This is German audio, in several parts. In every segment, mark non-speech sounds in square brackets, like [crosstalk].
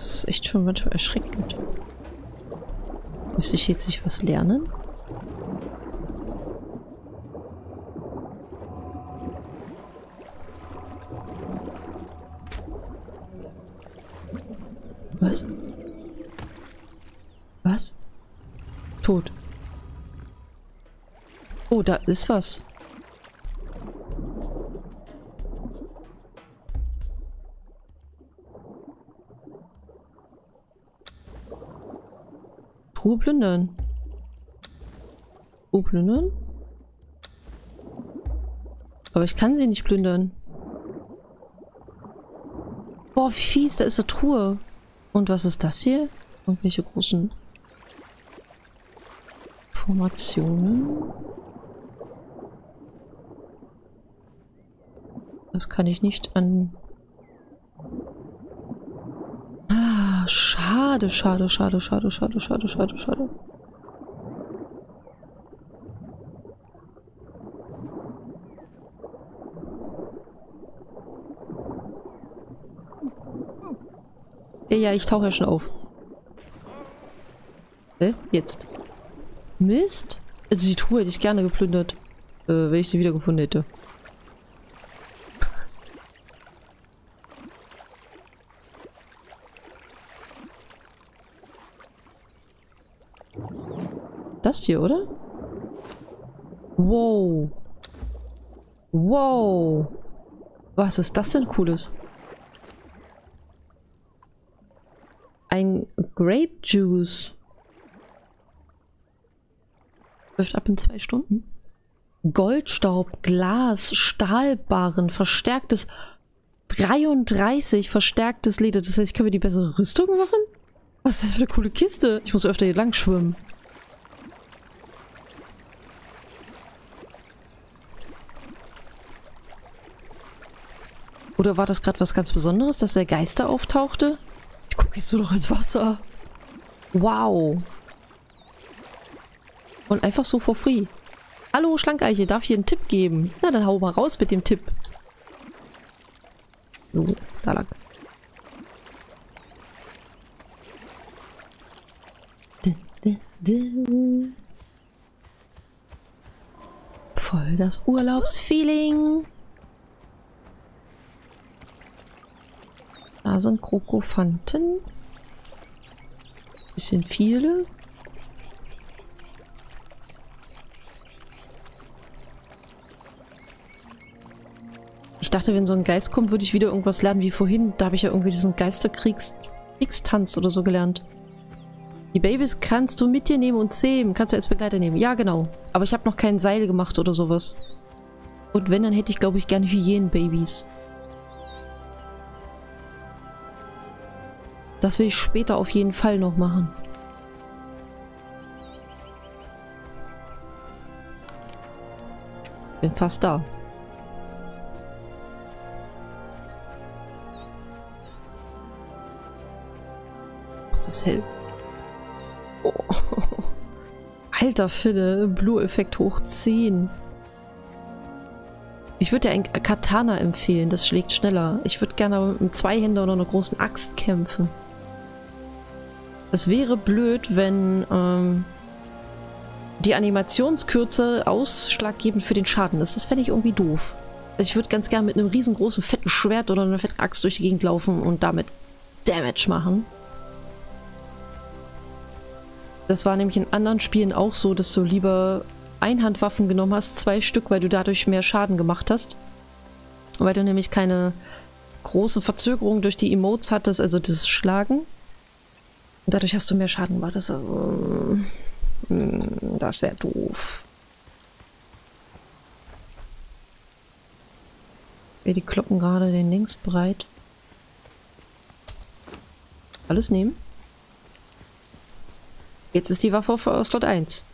Das ist echt schon manchmal erschreckend. Müsste ich jetzt nicht was lernen? Was? Was? Tot. Oh, da ist was. Truhe plündern. Oh, plündern? Aber ich kann sie nicht plündern. Boah, wie fies, da ist eine Truhe. Und was ist das hier? Irgendwelche großen Formationen. Das kann ich nicht an... Ah, schade, schade, schade, schade, schade, schade, schade, schade. Ja, ich tauche ja schon auf. Hä? Jetzt. Mist? Also die Truhe hätte ich gerne geplündert. Äh, wenn ich sie wiedergefunden hätte. Das hier, oder? Wow. Wow. Was ist das denn Cooles? Ein Grape Juice. Läuft ab in zwei Stunden. Goldstaub, Glas, Stahlbarren, verstärktes 33 verstärktes Leder. Das heißt, ich kann mir die bessere Rüstung machen? Was ist das für eine coole Kiste? Ich muss öfter hier lang schwimmen. Oder war das gerade was ganz Besonderes, dass der Geister auftauchte? Ich gucke jetzt nur noch ins Wasser. Wow. Und einfach so for free. Hallo Schlankeiche, darf ich dir einen Tipp geben? Na, dann hau mal raus mit dem Tipp. So, da lang. Voll das Urlaubsfeeling. Da sind Krokofanten. Bisschen viele. Ich dachte, wenn so ein Geist kommt, würde ich wieder irgendwas lernen wie vorhin. Da habe ich ja irgendwie diesen Geisterkriegstanz oder so gelernt. Die Babys kannst du mit dir nehmen und zähmen. Kannst du als Begleiter nehmen. Ja, genau. Aber ich habe noch kein Seil gemacht oder sowas. Und wenn, dann hätte ich, glaube ich, gerne Hyänenbabys. Das will ich später auf jeden Fall noch machen. Bin fast da. Was ist das hell? Oh. [laughs] Alter Fille, Blue-Effekt hoch 10. Ich würde dir ein Katana empfehlen, das schlägt schneller. Ich würde gerne mit einem Zweihänder oder einer großen Axt kämpfen. Es wäre blöd, wenn ähm, die Animationskürze ausschlaggebend für den Schaden ist. Das fände ich irgendwie doof. Ich würde ganz gerne mit einem riesengroßen fetten Schwert oder einer fetten Axt durch die Gegend laufen und damit Damage machen. Das war nämlich in anderen Spielen auch so, dass du lieber Einhandwaffen genommen hast, zwei Stück, weil du dadurch mehr Schaden gemacht hast. Weil du nämlich keine große Verzögerung durch die Emotes hattest, also das Schlagen. Und dadurch hast du mehr Schaden gemacht. Das, äh, das wäre doof. Wir die kloppen gerade den links breit. Alles nehmen. Jetzt ist die Waffe auf Slot 1.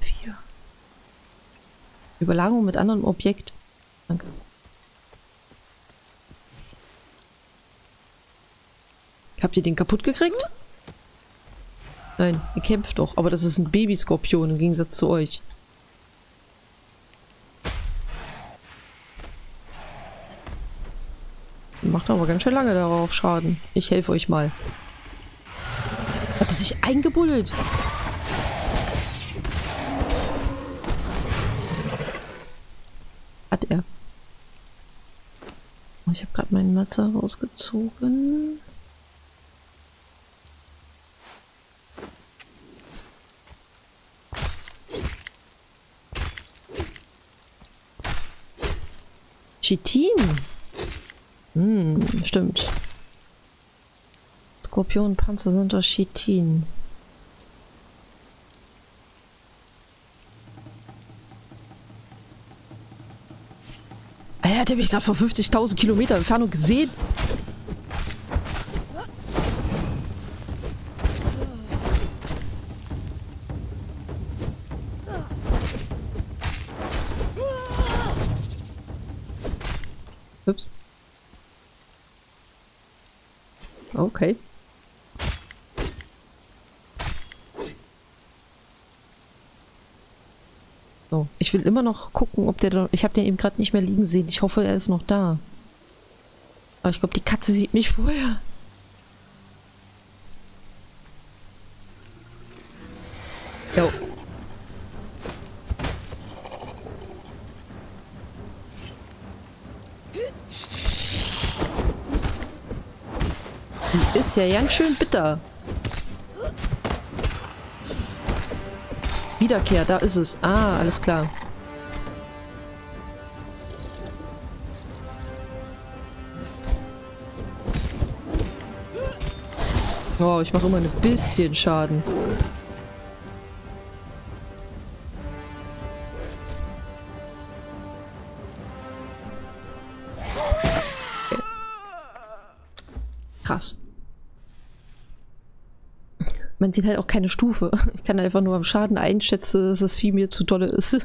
Vier. Überlagerung mit anderem Objekt. Danke. Habt ihr den kaputt gekriegt? Nein, ihr kämpft doch. Aber das ist ein Babyskorpion im Gegensatz zu euch. macht aber ganz schön lange darauf Schaden. Ich helfe euch mal. Hat er sich eingebuddelt? Hat er. Oh, ich habe gerade mein Messer rausgezogen. Chitin. Hm, stimmt. Skorpionpanzer sind aus Chitin. Er hat mich gerade vor 50.000 Kilometer Entfernung gesehen. Ich will immer noch gucken, ob der da... Ich habe den eben gerade nicht mehr liegen sehen. Ich hoffe, er ist noch da. Aber ich glaube, die Katze sieht mich vorher. Jo. Die ist ja ganz schön bitter. Wiederkehr, da ist es. Ah, alles klar. Oh, ich mache immer ein bisschen Schaden. Krass. Man sieht halt auch keine Stufe. Ich kann einfach nur am Schaden einschätzen, dass das Vieh mir zu dolle ist.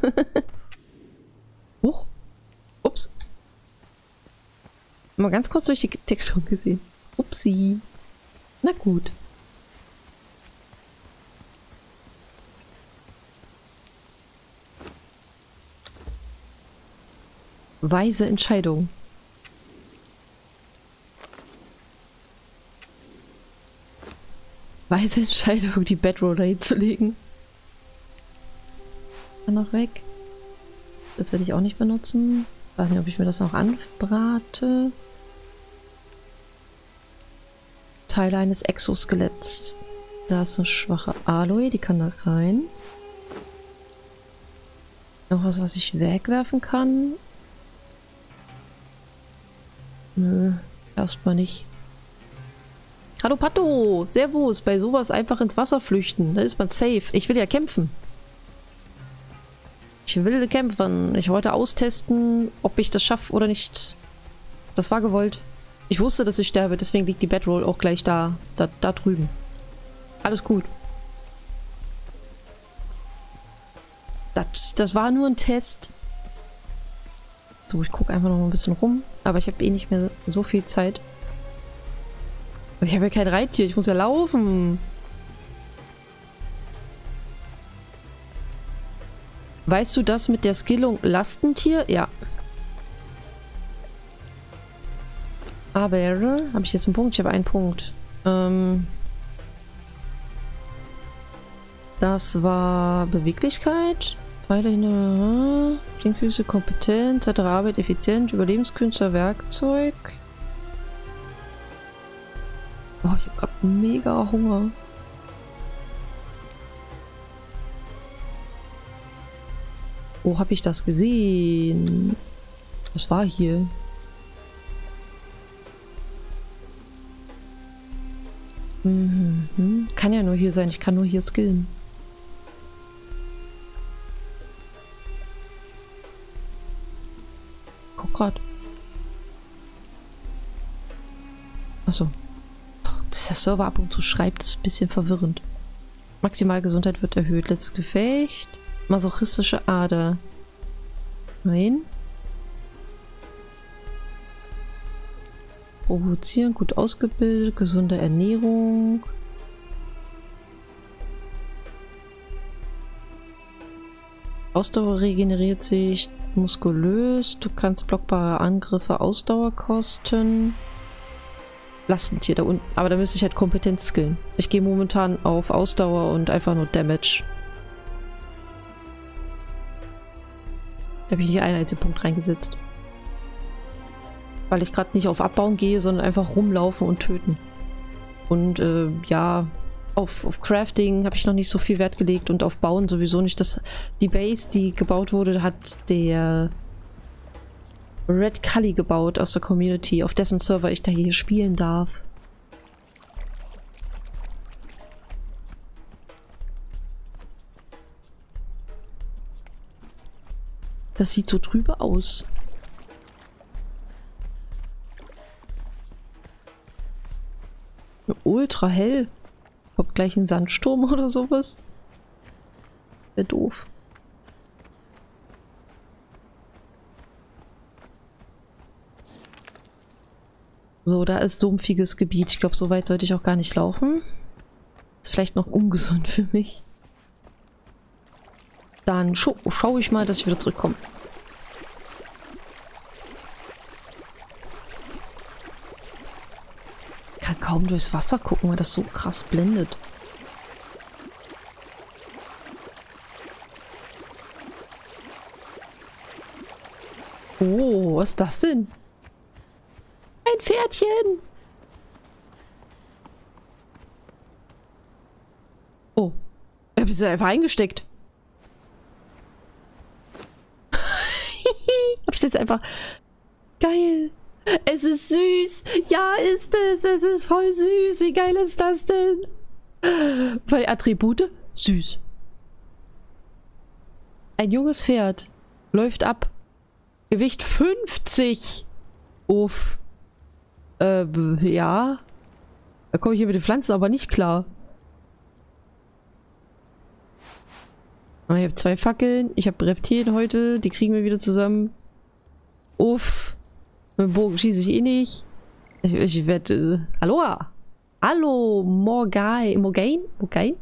[laughs] Huch. Ups. Mal ganz kurz durch die Textur gesehen. Upsi. Na gut. Weise Entscheidung. Weise Entscheidung, die Bedroller hinzulegen. Dann noch weg. Das werde ich auch nicht benutzen. Weiß nicht, ob ich mir das noch anbrate. Teile eines Exoskeletts. Da ist eine schwache Aloe, die kann da rein. Noch was, was ich wegwerfen kann? Nö, erstmal nicht. Hallo Pato, Servus. Bei sowas einfach ins Wasser flüchten. Da ist man safe. Ich will ja kämpfen. Ich will kämpfen. Ich wollte austesten, ob ich das schaffe oder nicht. Das war gewollt. Ich wusste, dass ich sterbe, deswegen liegt die Bedroll auch gleich da, da, da drüben. Alles gut. Das, das war nur ein Test. So, ich gucke einfach noch mal ein bisschen rum. Aber ich habe eh nicht mehr so viel Zeit. Aber ich habe ja kein Reittier, ich muss ja laufen. Weißt du das mit der Skillung Lastentier? Ja. Aber habe ich jetzt einen Punkt? Ich habe einen Punkt. Ähm, das war Beweglichkeit. Pfeile hin. Denkfüße, Kompetenz, weitere Arbeit, effizient, Überlebenskünstler, Werkzeug. Oh, ich habe gerade mega Hunger. Wo habe ich das gesehen? Was war hier? Mhm. Kann ja nur hier sein. Ich kann nur hier skillen. Guck grad. Achso. Dass der Server ab und zu schreibt, ist ein bisschen verwirrend. Maximalgesundheit wird erhöht. Letztes Gefecht. Masochistische Ader. Nein. Provozieren, gut ausgebildet, gesunde Ernährung. Ausdauer regeneriert sich muskulös. Du kannst blockbare Angriffe Ausdauer kosten. Lastentier da unten. Aber da müsste ich halt Kompetenz skillen. Ich gehe momentan auf Ausdauer und einfach nur Damage. Da habe ich hier einen einzigen Punkt reingesetzt. Weil ich gerade nicht auf Abbauen gehe, sondern einfach rumlaufen und töten. Und äh, ja, auf, auf Crafting habe ich noch nicht so viel Wert gelegt und auf Bauen sowieso nicht. Das, die Base, die gebaut wurde, hat der Red Cully gebaut aus der Community, auf dessen Server ich da hier spielen darf. Das sieht so trübe aus. Ultra hell. Kommt gleich ein Sandsturm oder sowas. Wäre doof. So, da ist sumpfiges Gebiet. Ich glaube, so weit sollte ich auch gar nicht laufen. Ist vielleicht noch ungesund für mich. Dann scha schaue ich mal, dass ich wieder zurückkomme. Ich kann kaum durchs Wasser gucken, weil das so krass blendet. Oh, was ist das denn? Ein Pferdchen. Oh. Ich habe sie einfach eingesteckt. [laughs] hab ich jetzt einfach... Es ist süß. Ja, ist es. Es ist voll süß. Wie geil ist das denn? Bei Attribute? Süß. Ein junges Pferd. Läuft ab. Gewicht 50. Uff. Äh, ja. Da komme ich hier mit den Pflanzen aber nicht klar. Oh, ich habe zwei Fackeln. Ich habe Reptilien heute. Die kriegen wir wieder zusammen. Uff. Mit dem Bogen schieße ich eh nicht. Ich, ich werde... Äh, Aloha. Hallo, Morgai. Morgain? Morgain?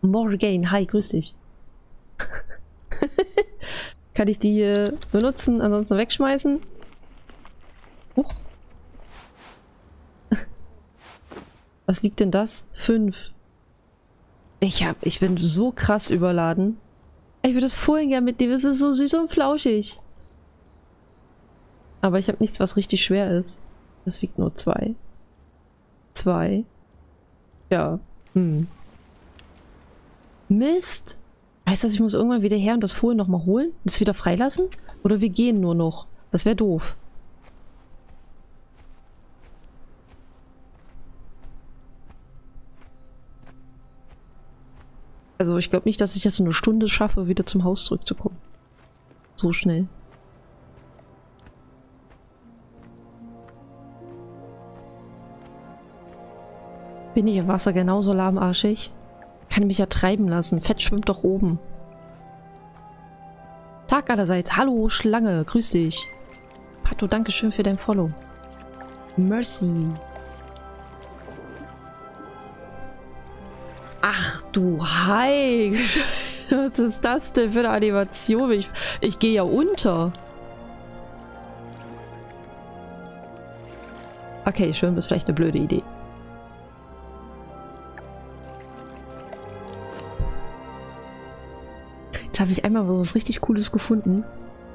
Morgain. Hi, grüß dich. [laughs] Kann ich die hier benutzen, ansonsten wegschmeißen? Huch. [laughs] Was liegt denn das? Fünf. Ich hab, ich bin so krass überladen. Ich würde das vorhin gerne mitnehmen. Es ist so süß und flauschig. Aber ich habe nichts, was richtig schwer ist. Das wiegt nur zwei. Zwei. Ja. Hm. Mist. Heißt das, ich muss irgendwann wieder her und das Fohlen nochmal holen? Das wieder freilassen? Oder wir gehen nur noch? Das wäre doof. Also ich glaube nicht, dass ich jetzt eine Stunde schaffe, wieder zum Haus zurückzukommen. So schnell. Bin ich im Wasser genauso lahmarschig? Kann mich ja treiben lassen. Fett schwimmt doch oben. Tag allerseits. Hallo, Schlange. Grüß dich. Pato, danke schön für dein Follow. Mercy. Ach du Hi. Was ist das denn für eine Animation? Ich, ich gehe ja unter. Okay, schwimmen ist vielleicht eine blöde Idee. Habe ich einmal was richtig Cooles gefunden.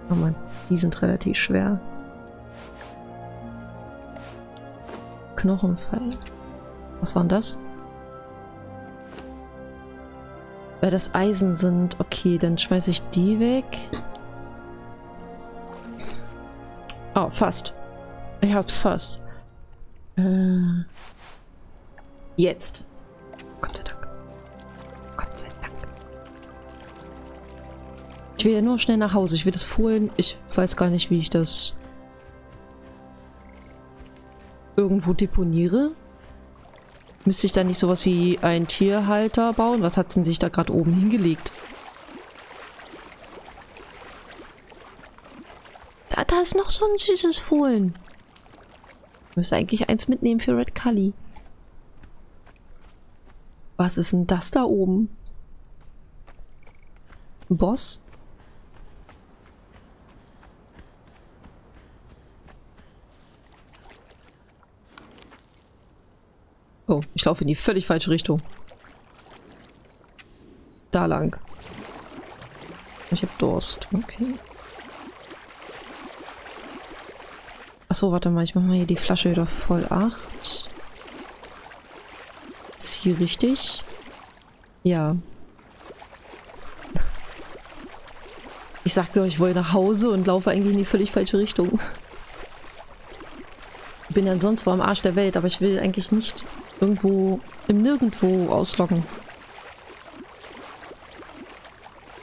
Oh Mann, die sind relativ schwer. Knochenpfeil. Was war denn das? Weil das Eisen sind. Okay, dann schmeiße ich die weg. Oh, fast. Ich hab's fast. Äh, jetzt. Ich will ja nur schnell nach Hause. Ich will das Fohlen. Ich weiß gar nicht, wie ich das irgendwo deponiere. Müsste ich da nicht sowas wie ein Tierhalter bauen? Was hat denn sich da gerade oben hingelegt? Da, da ist noch so ein süßes Fohlen. Ich müsste eigentlich eins mitnehmen für Red Cully. Was ist denn das da oben? Boss? Oh, ich laufe in die völlig falsche Richtung. Da lang. Ich habe Durst. Okay. Achso, warte mal. Ich mache mal hier die Flasche wieder voll. Acht. Ist hier richtig? Ja. Ich sagte euch, ich wollte nach Hause und laufe eigentlich in die völlig falsche Richtung. Bin dann sonst wo am Arsch der Welt, aber ich will eigentlich nicht irgendwo im Nirgendwo ausloggen.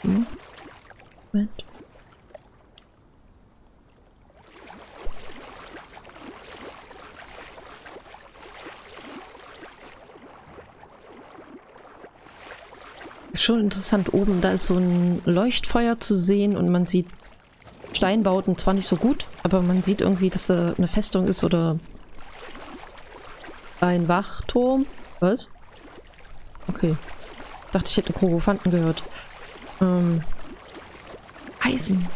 Hm? Moment. Schon interessant. Oben, da ist so ein Leuchtfeuer zu sehen und man sieht Steinbauten zwar nicht so gut, aber man sieht irgendwie, dass da eine Festung ist oder ein Wachturm. Was? Okay. Dachte, ich hätte Krogofanten gehört. Ähm. Eisen.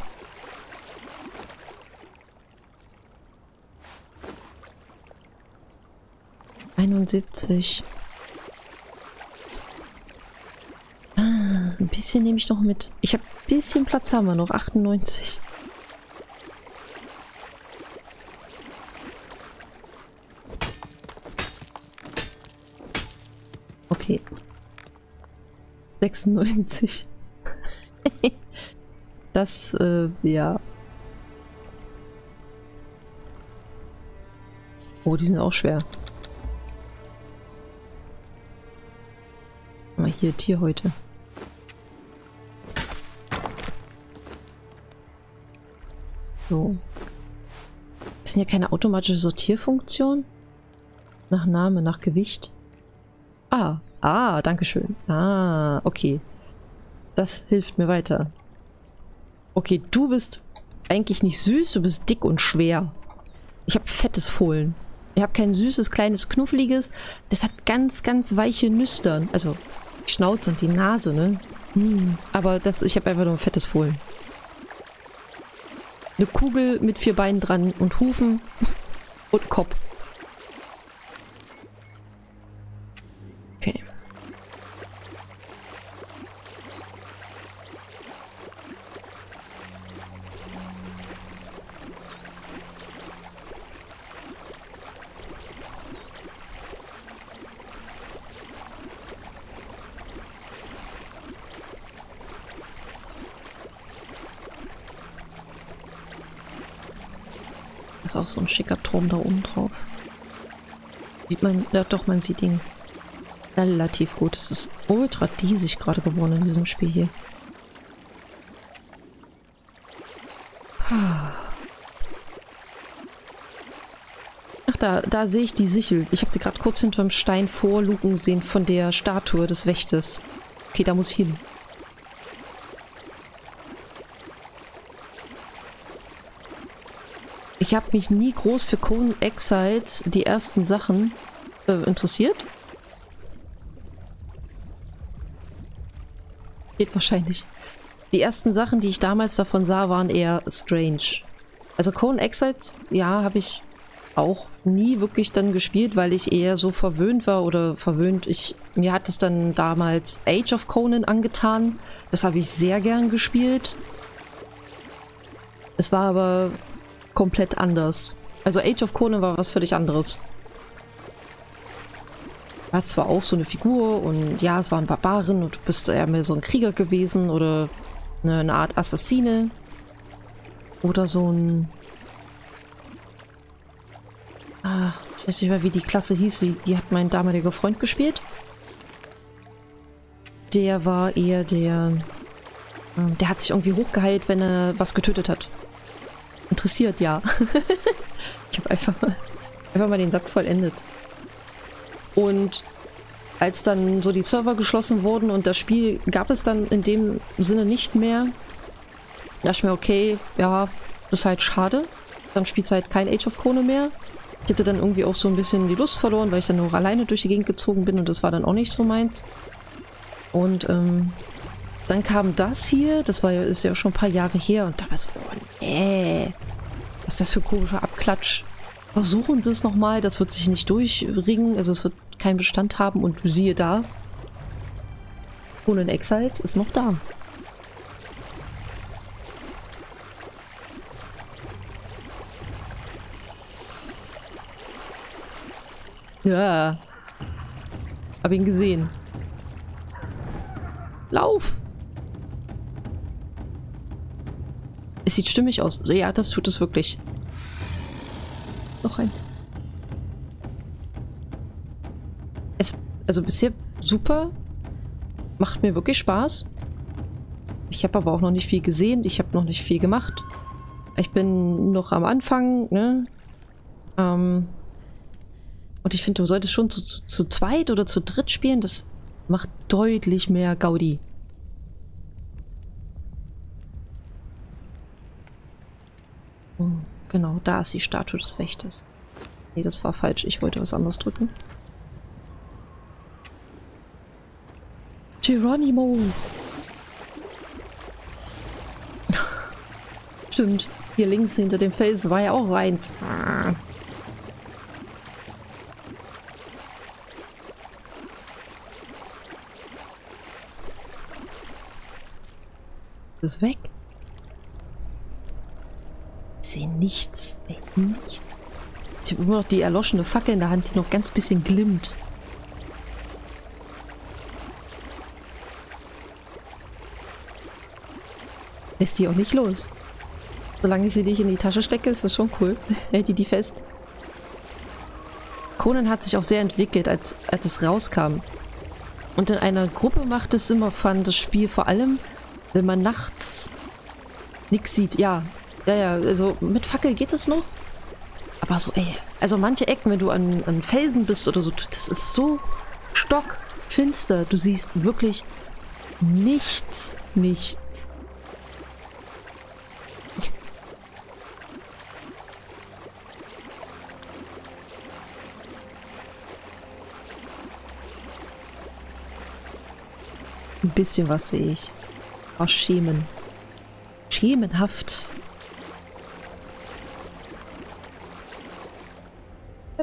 Einundsiebzig. Ah, ein bisschen nehme ich noch mit. Ich habe ein bisschen Platz haben wir noch. 98. 96. das, äh, ja. Oh, die sind auch schwer. Mal hier Tier heute. So. Das sind ja keine automatische Sortierfunktion. Nach Name, nach Gewicht. Ah, danke schön. Ah, okay. Das hilft mir weiter. Okay, du bist eigentlich nicht süß, du bist dick und schwer. Ich habe fettes Fohlen. Ich habe kein süßes, kleines, knuffeliges. Das hat ganz, ganz weiche Nüstern. Also die Schnauze und die Nase, ne? Hm. Aber das, ich habe einfach nur ein fettes Fohlen. Eine Kugel mit vier Beinen dran und Hufen [laughs] und Kopf. Auch so ein schicker Turm da oben drauf. Sieht man, ja doch, man sieht ihn relativ gut. Es ist ultra diesig gerade geworden in diesem Spiel hier. Ach, da, da sehe ich die Sichel. Ich habe sie gerade kurz hinter dem Stein vorlugen sehen von der Statue des Wächters. Okay, da muss ich hin. Ich habe mich nie groß für Conan Exiles, die ersten Sachen, äh, interessiert. Geht wahrscheinlich. Die ersten Sachen, die ich damals davon sah, waren eher strange. Also Conan Exiles, ja, habe ich auch nie wirklich dann gespielt, weil ich eher so verwöhnt war oder verwöhnt. Ich, mir hat es dann damals Age of Conan angetan. Das habe ich sehr gern gespielt. Es war aber komplett anders. Also Age of Conan war was völlig anderes. Du hast zwar auch so eine Figur und ja, es waren Barbaren und du bist eher mehr so ein Krieger gewesen oder eine, eine Art Assassine. Oder so ein... Ah, ich weiß nicht mehr, wie die Klasse hieß. Die, die hat mein damaliger Freund gespielt. Der war eher der... Ähm, der hat sich irgendwie hochgeheilt, wenn er was getötet hat. Interessiert, ja. [laughs] ich habe einfach mal, einfach mal den Satz vollendet. Und als dann so die Server geschlossen wurden und das Spiel gab es dann in dem Sinne nicht mehr, dachte ich mir, okay, ja, das ist halt schade. Dann spielt halt kein Age of Krone mehr. Ich hatte dann irgendwie auch so ein bisschen die Lust verloren, weil ich dann nur alleine durch die Gegend gezogen bin und das war dann auch nicht so meins. Und ähm, dann kam das hier, das war ja, ist ja schon ein paar Jahre her und da war es, oh nee, was ist das für komischer Abklatsch? Versuchen Sie es nochmal, das wird sich nicht durchringen, also es wird keinen Bestand haben und siehe da, Conan Exiles ist noch da. Ja. Hab ihn gesehen. Lauf! Es sieht stimmig aus. Ja, das tut es wirklich. Noch eins. Es, also bisher super. Macht mir wirklich Spaß. Ich habe aber auch noch nicht viel gesehen. Ich habe noch nicht viel gemacht. Ich bin noch am Anfang, ne? Ähm, und ich finde, du solltest schon zu, zu, zu, zweit oder zu dritt spielen. Das macht deutlich mehr Gaudi. Oh, genau, da ist die Statue des Wächters. Nee, das war falsch. Ich wollte was anderes drücken. Geronimo! Stimmt. Hier links hinter dem Felsen war ja auch eins. Ist weg. Ich sehe nichts. Ey, nichts. Ich habe immer noch die erloschene Fackel in der Hand, die noch ganz bisschen glimmt. Lässt die auch nicht los. Solange ich sie nicht in die Tasche stecke, ist das schon cool. [laughs] Hält die die fest. Conan hat sich auch sehr entwickelt, als, als es rauskam. Und in einer Gruppe macht es immer Fun, das Spiel vor allem wenn man nachts nichts sieht, ja. Ja, ja, also mit Fackel geht es noch. Aber so, ey, also manche Ecken, wenn du an, an Felsen bist oder so, das ist so stockfinster. Du siehst wirklich nichts, nichts. Ein bisschen was sehe ich. Oh, schämen. Schemenhaft.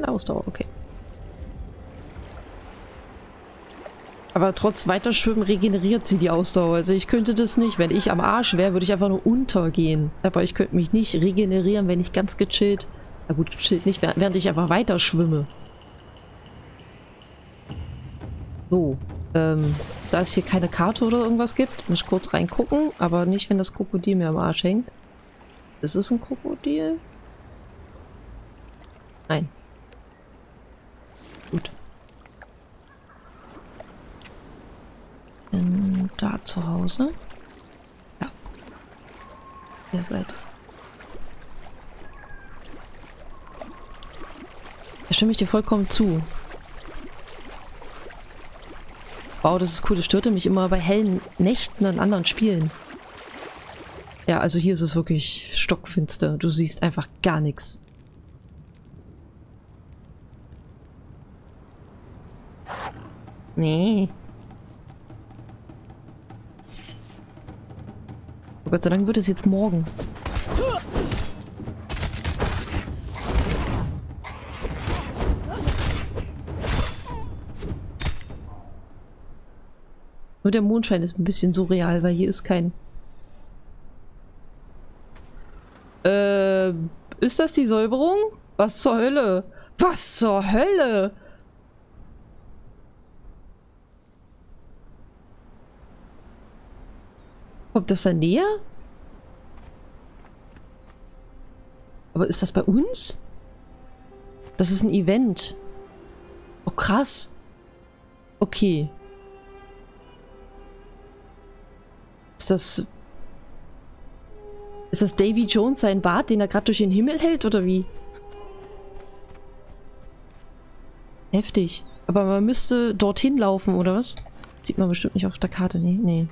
Eine Ausdauer, okay. Aber trotz Weiterschwimmen regeneriert sie die Ausdauer. Also ich könnte das nicht. Wenn ich am Arsch wäre, würde ich einfach nur untergehen. Aber ich könnte mich nicht regenerieren, wenn ich ganz gechillt... Na gut, gechillt nicht, während ich einfach weiter schwimme. So. Ähm, da es hier keine Karte oder irgendwas gibt, muss ich kurz reingucken, aber nicht, wenn das Krokodil mir am Arsch hängt. Ist es ein Krokodil? Nein. Gut. Bin da zu Hause. Ja. Ihr seid. Da stimme ich dir vollkommen zu. Wow, das ist cool. Das störte mich immer bei hellen Nächten an anderen Spielen. Ja, also hier ist es wirklich stockfinster. Du siehst einfach gar nichts. Nee. Oh Gott sei Dank wird es jetzt morgen. Nur der Mondschein ist ein bisschen surreal, weil hier ist kein... Äh, ist das die Säuberung? Was zur Hölle? Was zur Hölle? Kommt das da näher? Aber ist das bei uns? Das ist ein Event. Oh, krass. Okay. Ist das... Ist das Davy Jones sein Bart, den er gerade durch den Himmel hält, oder wie? Heftig. Aber man müsste dorthin laufen, oder was? Sieht man bestimmt nicht auf der Karte. Nee, nee.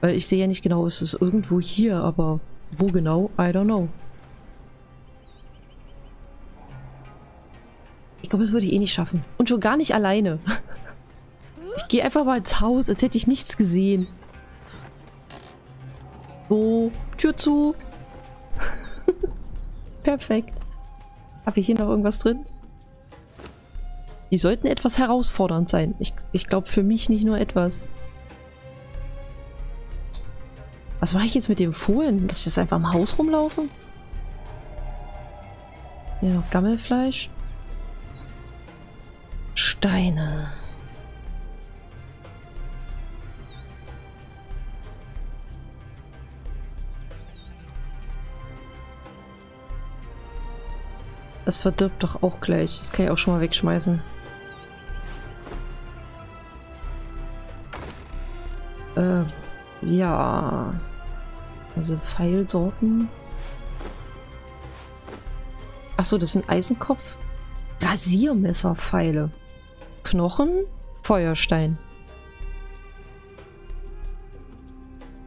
Weil ich sehe ja nicht genau, es ist irgendwo hier, aber wo genau? I don't know. Ich glaube, das würde ich eh nicht schaffen. Und schon gar nicht alleine. [laughs] Ich gehe einfach mal ins Haus, als hätte ich nichts gesehen. So, Tür zu. [laughs] Perfekt. Habe ich hier noch irgendwas drin? Die sollten etwas herausfordernd sein. Ich, ich glaube für mich nicht nur etwas. Was mache ich jetzt mit dem Fohlen? Dass ich jetzt einfach im Haus rumlaufe? Hier noch Gammelfleisch. Steine. Das verdirbt doch auch gleich. Das kann ich auch schon mal wegschmeißen. Äh, ja. Also Pfeilsorten. Achso, das sind Eisenkopf. Rasiermesserpfeile. Knochen. Feuerstein.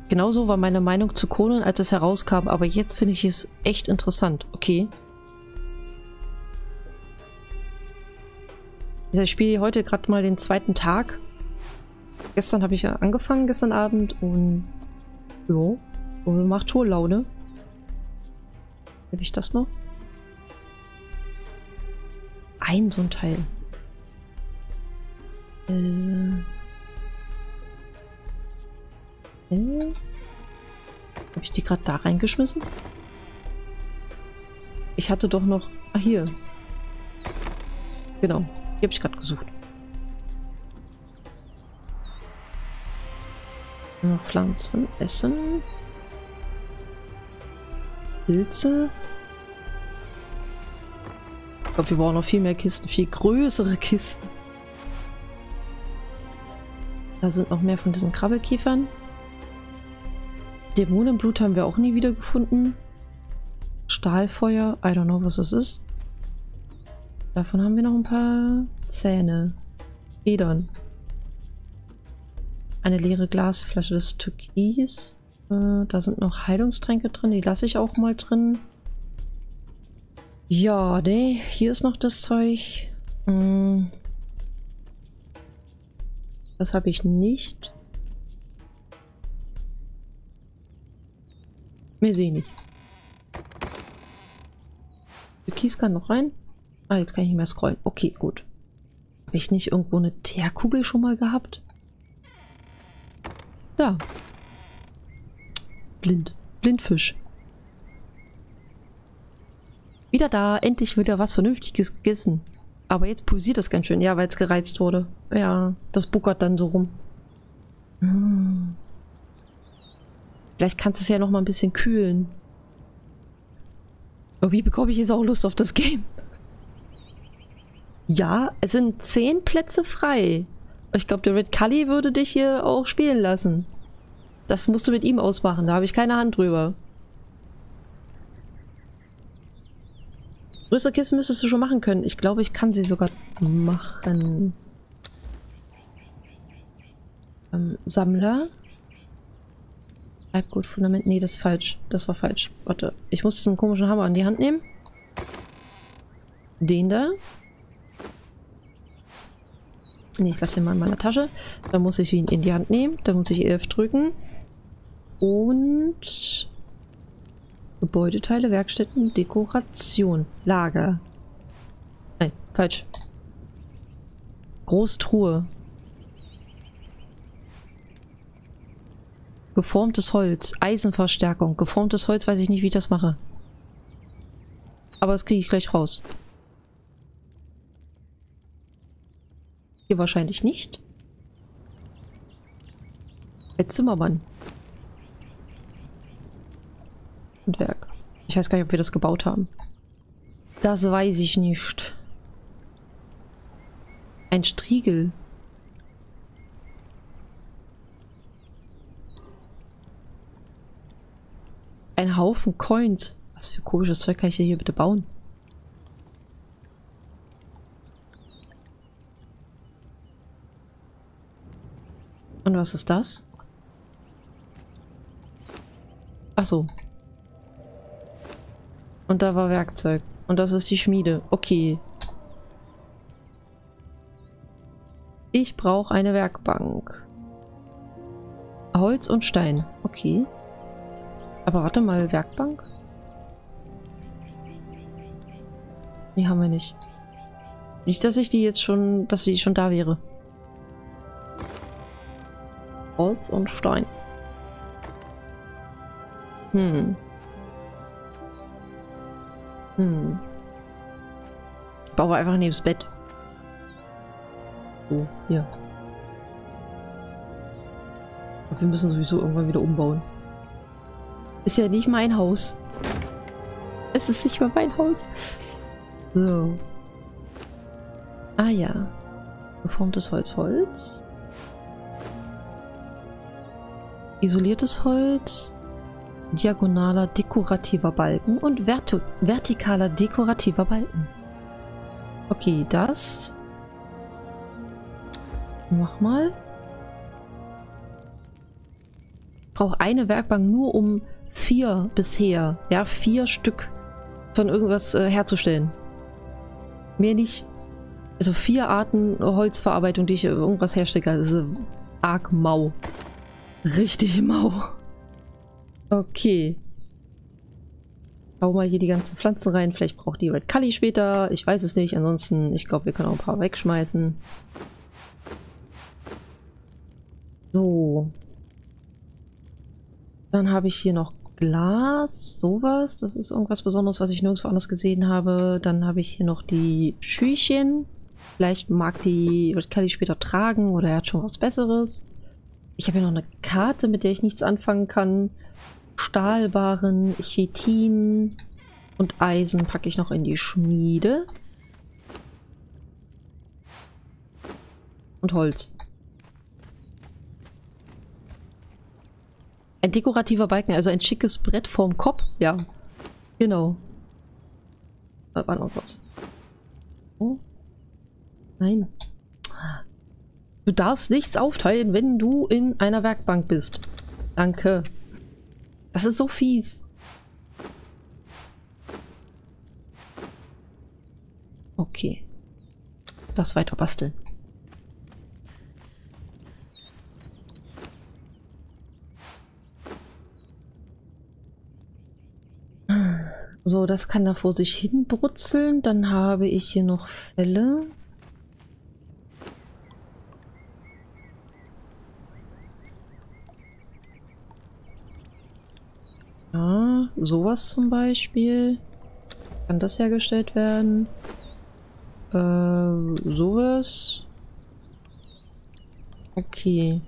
Genauso war meine Meinung zu Conan, als es herauskam, aber jetzt finde ich es echt interessant. Okay. Ich spiele heute gerade mal den zweiten Tag. Gestern habe ich ja angefangen, gestern Abend und jo, macht schon Laune. Habe ich das noch? Ein so ein Teil. Äh. Äh. Habe ich die gerade da reingeschmissen? Ich hatte doch noch... Ah, hier. Genau. Die habe ich gerade gesucht. Pflanzen essen. Pilze. Ich glaube, wir brauchen noch viel mehr Kisten, viel größere Kisten. Da sind noch mehr von diesen Krabbelkiefern. Dämonenblut haben wir auch nie wieder gefunden. Stahlfeuer, I don't know, was das ist. Davon haben wir noch ein paar Zähne. Federn. Eine leere Glasflasche, ist Türkis. Da sind noch Heilungstränke drin, die lasse ich auch mal drin. Ja, ne, hier ist noch das Zeug. Hm. Das habe ich nicht. Mehr sehe ich nicht. Türkis kann noch rein. Ah, jetzt kann ich nicht mehr scrollen. Okay, gut. Habe ich nicht irgendwo eine Teerkugel schon mal gehabt? Da. Blind. Blindfisch. Wieder da. Endlich wieder was Vernünftiges gegessen. Aber jetzt pulsiert das ganz schön. Ja, weil es gereizt wurde. Ja, das buckert dann so rum. Hm. Vielleicht kannst du es ja noch mal ein bisschen kühlen. Irgendwie bekomme ich jetzt auch Lust auf das Game. Ja, es sind zehn Plätze frei. Ich glaube, der Red Cully würde dich hier auch spielen lassen. Das musst du mit ihm ausmachen, da habe ich keine Hand drüber. Größere Kisten müsstest du schon machen können. Ich glaube, ich kann sie sogar machen. Ähm, Sammler. Fundament. Nee, das ist falsch. Das war falsch. Warte, ich muss diesen komischen Hammer an die Hand nehmen. Den da. Nee, ich lasse ihn mal in meiner Tasche. Dann muss ich ihn in die Hand nehmen. Dann muss ich F drücken. Und Gebäudeteile, Werkstätten, Dekoration, Lager. Nein, falsch. Großtruhe. Geformtes Holz, Eisenverstärkung. Geformtes Holz weiß ich nicht, wie ich das mache. Aber das kriege ich gleich raus. Hier wahrscheinlich nicht. Der Zimmermann. Und Werk. Ich weiß gar nicht, ob wir das gebaut haben. Das weiß ich nicht. Ein Striegel. Ein Haufen Coins. Was für komisches Zeug kann ich hier bitte bauen? Und was ist das? Ach so. Und da war Werkzeug. Und das ist die Schmiede. Okay. Ich brauche eine Werkbank. Holz und Stein. Okay. Aber warte mal, Werkbank? Nee, haben wir nicht. Nicht, dass ich die jetzt schon, dass sie schon da wäre. Holz und Stein. Hm. Hm. Ich baue einfach neben das Bett. So, hier. Und wir müssen sowieso irgendwann wieder umbauen. Ist ja nicht mein Haus. Es ist nicht mal mein Haus. So. Ah ja. Geformtes Holz, Holz. Isoliertes Holz. Diagonaler dekorativer Balken und verti vertikaler dekorativer Balken. Okay, das. Mach mal. Ich brauche eine Werkbank nur um vier bisher. Ja, vier Stück von irgendwas äh, herzustellen. Mehr nicht. Also vier Arten Holzverarbeitung, die ich irgendwas herstelle. Also arg mau. Richtig mau. Okay. Hau mal hier die ganzen Pflanzen rein. Vielleicht braucht die Red Kali später. Ich weiß es nicht. Ansonsten, ich glaube, wir können auch ein paar wegschmeißen. So. Dann habe ich hier noch Glas, sowas. Das ist irgendwas Besonderes, was ich nirgendwo anders gesehen habe. Dann habe ich hier noch die Schüchen. Vielleicht mag die Red Kelly später tragen oder er hat schon was Besseres. Ich habe hier noch eine Karte, mit der ich nichts anfangen kann. Stahlwaren, Chitin und Eisen packe ich noch in die Schmiede. Und Holz. Ein dekorativer Balken, also ein schickes Brett vorm Kopf. Ja, genau. Da war noch was. Oh. Nein. Du darfst nichts aufteilen, wenn du in einer Werkbank bist. Danke. Das ist so fies. Okay. Das weiter basteln. So, das kann da vor sich hin brutzeln. Dann habe ich hier noch Fälle. Ja, sowas zum Beispiel. Kann das hergestellt werden? Äh, sowas. Okay.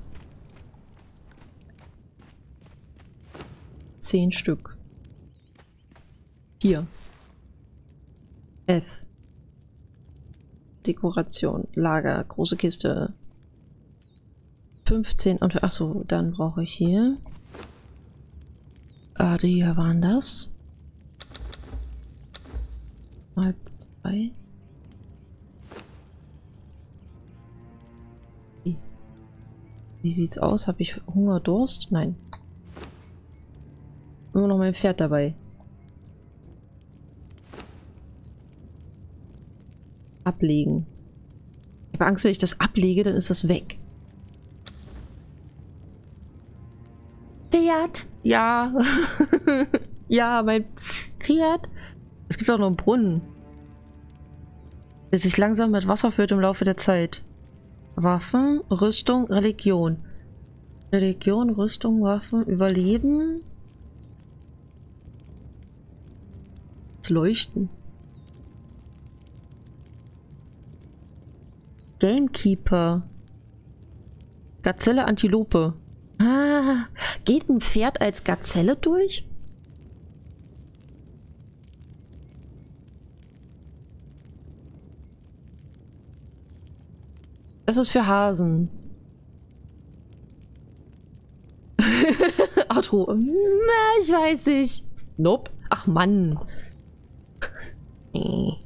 Zehn Stück. Hier. F. Dekoration. Lager. Große Kiste. 15 und... Achso, dann brauche ich hier... Ah, die hier waren das. Mal zwei. Wie, Wie sieht's aus? Habe ich Hunger, Durst? Nein. Immer noch mein Pferd dabei. Ablegen. Ich habe Angst, wenn ich das ablege, dann ist das weg. Ja. [laughs] ja, mein Pferd. Es gibt auch noch einen Brunnen. Der sich langsam mit Wasser füllt im Laufe der Zeit. Waffen, Rüstung, Religion. Religion, Rüstung, Waffen, Überleben. Das Leuchten. Gamekeeper. Gazelle, Antilope. Ah, geht ein Pferd als Gazelle durch? Das ist für Hasen. [laughs] Auto. Ich weiß nicht. Nope. Ach Mann. [laughs]